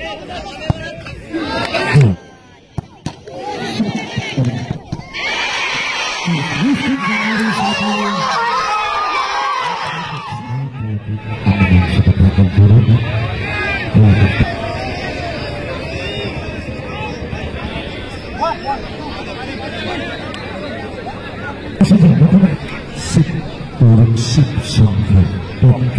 四百四十四万八千。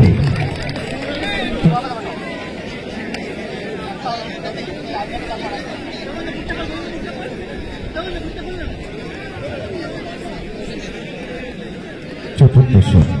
不是。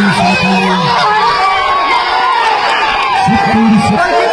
りされた。